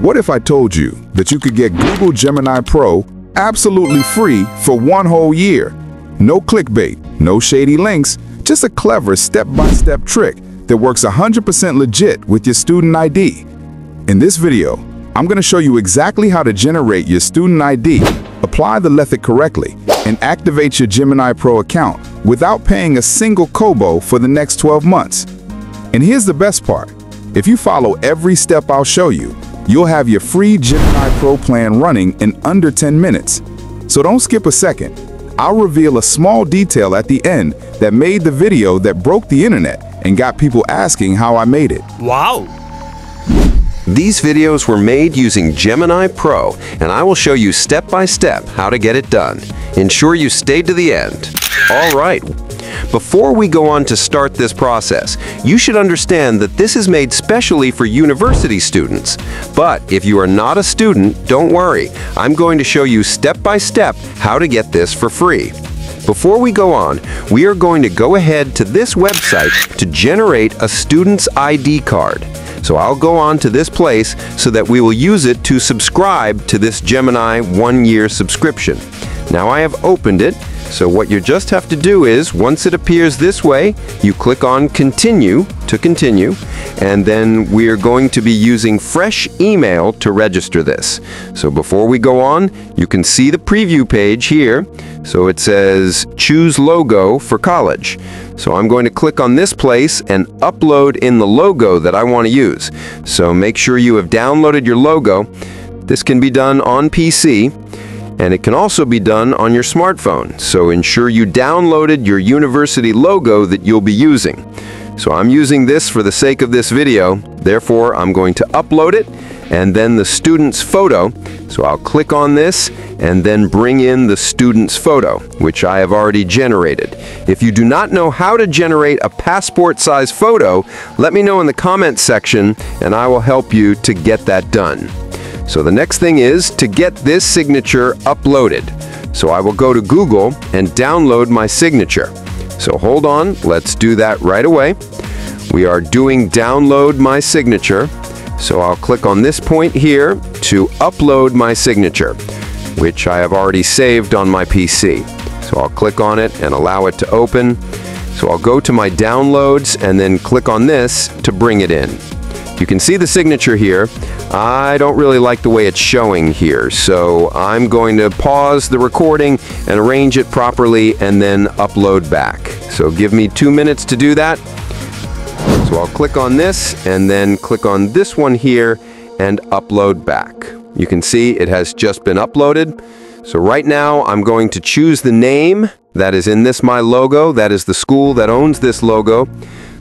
What if I told you that you could get Google Gemini Pro absolutely free for one whole year? No clickbait, no shady links, just a clever step-by-step trick that works 100% legit with your student ID. In this video, I'm going to show you exactly how to generate your student ID, apply the method correctly, and activate your Gemini Pro account without paying a single kobo for the next 12 months. And here's the best part. If you follow every step I'll show you, you'll have your free Gemini Pro plan running in under 10 minutes. So don't skip a second. I'll reveal a small detail at the end that made the video that broke the internet and got people asking how I made it. Wow! These videos were made using Gemini Pro, and I will show you step by step how to get it done. Ensure you stay to the end. All right, before we go on to start this process, you should understand that this is made specially for university students. But if you are not a student, don't worry. I'm going to show you step by step how to get this for free. Before we go on, we are going to go ahead to this website to generate a student's ID card. So I'll go on to this place so that we will use it to subscribe to this Gemini one-year subscription. Now I have opened it so what you just have to do is, once it appears this way, you click on Continue to continue, and then we are going to be using fresh email to register this. So before we go on, you can see the preview page here. So it says Choose Logo for College. So I'm going to click on this place and upload in the logo that I want to use. So make sure you have downloaded your logo. This can be done on PC and it can also be done on your smartphone, so ensure you downloaded your university logo that you'll be using. So I'm using this for the sake of this video, therefore I'm going to upload it, and then the student's photo. So I'll click on this and then bring in the student's photo, which I have already generated. If you do not know how to generate a passport size photo, let me know in the comments section and I will help you to get that done. So the next thing is to get this signature uploaded. So I will go to Google and download my signature. So hold on, let's do that right away. We are doing download my signature. So I'll click on this point here to upload my signature, which I have already saved on my PC. So I'll click on it and allow it to open. So I'll go to my downloads and then click on this to bring it in. You can see the signature here. I don't really like the way it's showing here, so I'm going to pause the recording and arrange it properly and then upload back. So give me two minutes to do that. So I'll click on this and then click on this one here and upload back. You can see it has just been uploaded. So right now I'm going to choose the name that is in this My Logo. That is the school that owns this logo.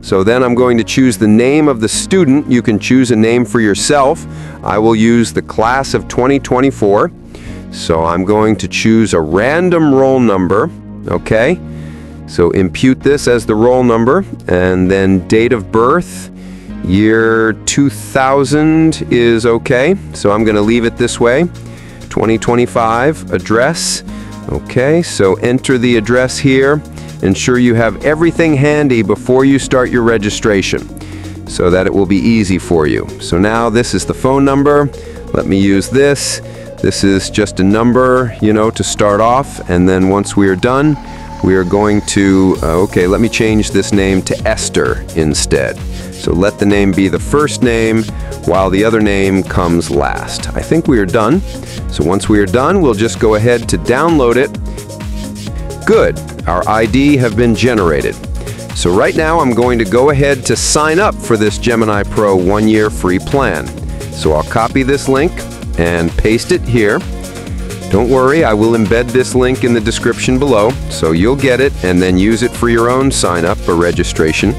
So then I'm going to choose the name of the student. You can choose a name for yourself. I will use the class of 2024. So I'm going to choose a random roll number, okay? So impute this as the roll number, and then date of birth, year 2000 is okay. So I'm gonna leave it this way. 2025, address, okay, so enter the address here. Ensure you have everything handy before you start your registration so that it will be easy for you. So now this is the phone number. Let me use this. This is just a number, you know, to start off. And then once we are done, we are going to, uh, okay, let me change this name to Esther instead. So let the name be the first name while the other name comes last. I think we are done. So once we are done, we'll just go ahead to download it. Good our ID have been generated. So right now I'm going to go ahead to sign up for this Gemini Pro one-year free plan. So I'll copy this link and paste it here. Don't worry, I will embed this link in the description below, so you'll get it and then use it for your own sign up or registration.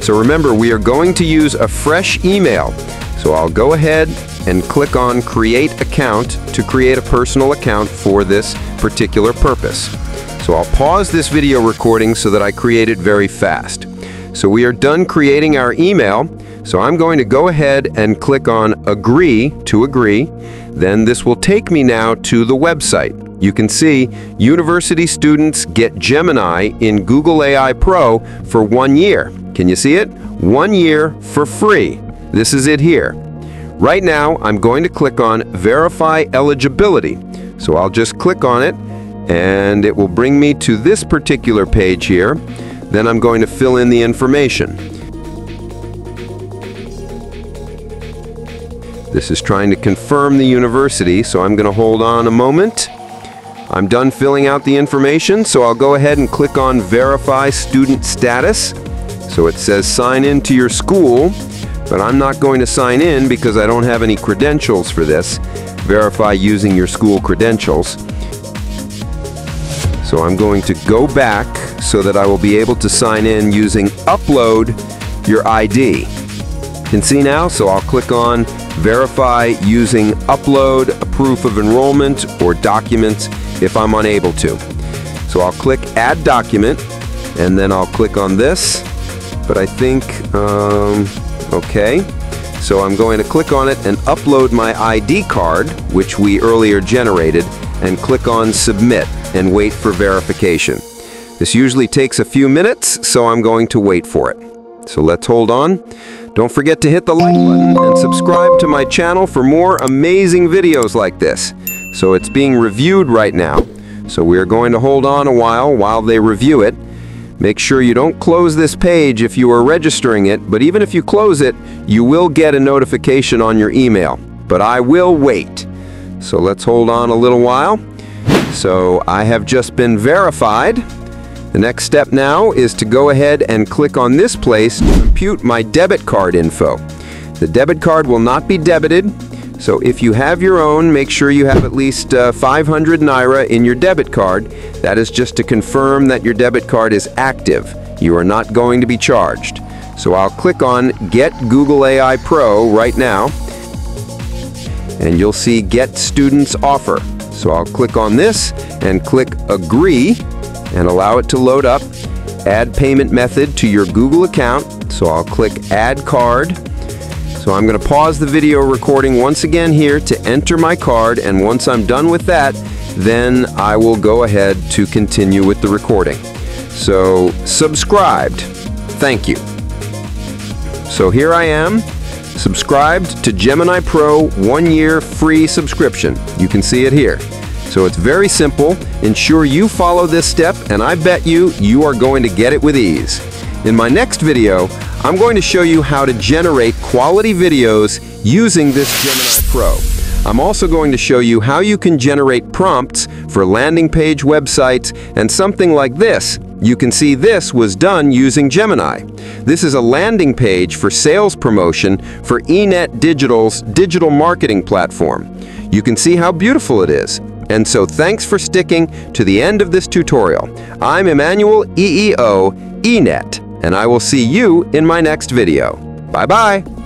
So remember, we are going to use a fresh email. So I'll go ahead and click on Create Account to create a personal account for this particular purpose. So I'll pause this video recording so that I create it very fast. So we are done creating our email. So I'm going to go ahead and click on Agree to agree. Then this will take me now to the website. You can see university students get Gemini in Google AI Pro for one year. Can you see it? One year for free. This is it here. Right now, I'm going to click on Verify Eligibility. So I'll just click on it, and it will bring me to this particular page here. Then I'm going to fill in the information. This is trying to confirm the university, so I'm going to hold on a moment. I'm done filling out the information, so I'll go ahead and click on Verify Student Status. So it says sign in to your school, but I'm not going to sign in because I don't have any credentials for this. Verify using your school credentials. So I'm going to go back so that I will be able to sign in using Upload your ID. You can see now, so I'll click on Verify using Upload a proof of enrollment or documents if I'm unable to. So I'll click Add Document, and then I'll click on this, but I think, um, okay. So I'm going to click on it and upload my ID card, which we earlier generated, and click on Submit and wait for verification. This usually takes a few minutes, so I'm going to wait for it. So let's hold on. Don't forget to hit the like button and subscribe to my channel for more amazing videos like this. So it's being reviewed right now. So we are going to hold on a while while they review it. Make sure you don't close this page if you are registering it, but even if you close it, you will get a notification on your email. But I will wait. So let's hold on a little while. So I have just been verified. The next step now is to go ahead and click on this place to compute my debit card info. The debit card will not be debited, so if you have your own, make sure you have at least uh, 500 Naira in your debit card. That is just to confirm that your debit card is active. You are not going to be charged. So I'll click on Get Google AI Pro right now, and you'll see Get Students Offer. So I'll click on this and click Agree and allow it to load up. Add payment method to your Google account. So I'll click Add Card so I'm going to pause the video recording once again here to enter my card and once I'm done with that, then I will go ahead to continue with the recording. So subscribed. Thank you. So here I am, subscribed to Gemini Pro one year free subscription. You can see it here. So it's very simple. Ensure you follow this step and I bet you, you are going to get it with ease. In my next video, I'm going to show you how to generate quality videos using this Gemini Pro. I'm also going to show you how you can generate prompts for landing page websites and something like this. You can see this was done using Gemini. This is a landing page for sales promotion for eNet Digital's digital marketing platform. You can see how beautiful it is. And so thanks for sticking to the end of this tutorial. I'm Emmanuel EEO eNet and I will see you in my next video. Bye-bye!